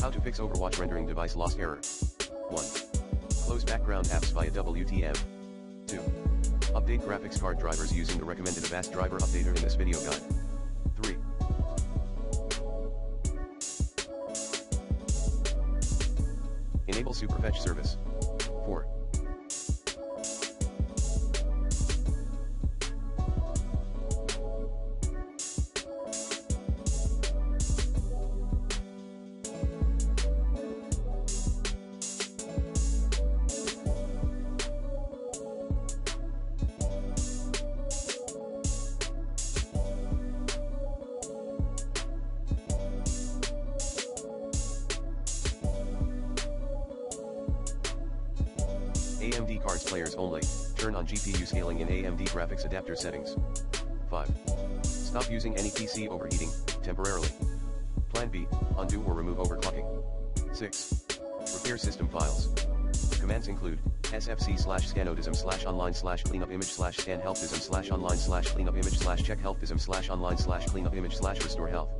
How to fix Overwatch rendering device lost error. 1. Close background apps via WTF. 2. Update graphics card drivers using the recommended Avast driver updater in this video guide. 3. Enable Superfetch service. 4. AMD cards players only, turn on GPU scaling in AMD graphics adapter settings. 5. Stop using any PC overheating, temporarily. Plan B, undo or remove overclocking. 6. Repair system files. Commands include, sfc slash scannow dism slash online slash cleanup image slash scan health dism slash online slash cleanup image slash check health dism slash online slash cleanup image slash restore health.